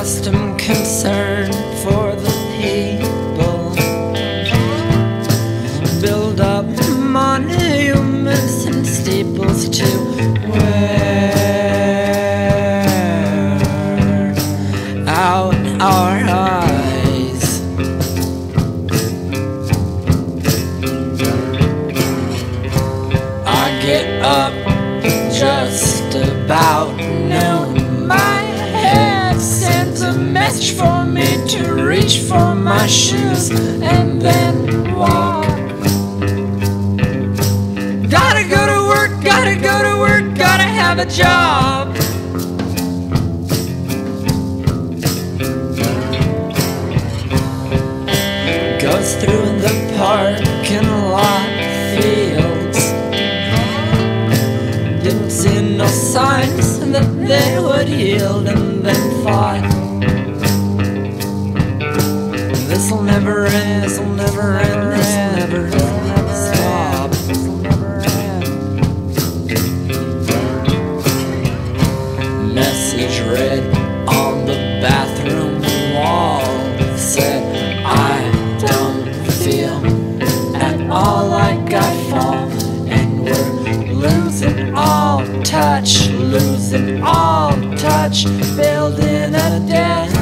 lost, concern. concerned. reach for my shoes and then walk. Gotta go to work, gotta go to work, gotta have a job. Goes through the park. touch, losing all touch, building a death.